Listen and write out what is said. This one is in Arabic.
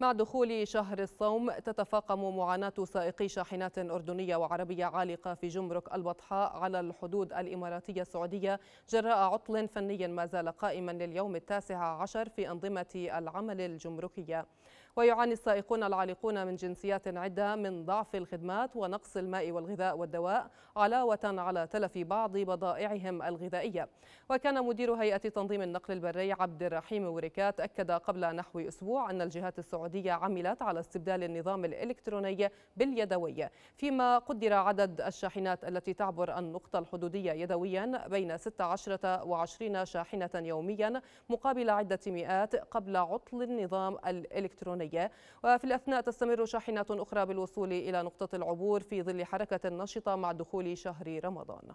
مع دخول شهر الصوم تتفاقم معاناة سائقي شاحنات أردنية وعربية عالقة في جمرك البطحاء على الحدود الإماراتية السعودية جراء عطل فني ما زال قائما لليوم التاسع عشر في أنظمة العمل الجمركية. ويعاني السائقون العالقون من جنسيات عدة من ضعف الخدمات ونقص الماء والغذاء والدواء علاوة على تلف بعض بضائعهم الغذائية. وكان مدير هيئة تنظيم النقل البري عبد الرحيم وركات أكد قبل نحو أسبوع أن الجهات السعودية عملت على استبدال النظام الإلكتروني باليدوي فيما قدر عدد الشاحنات التي تعبر النقطة الحدودية يدويا بين 16 و20 شاحنة يوميا مقابل عدة مئات قبل عطل النظام الإلكتروني. وفي الأثناء تستمر شاحنات أخرى بالوصول إلى نقطة العبور في ظل حركة نشطة مع دخول شهر رمضان.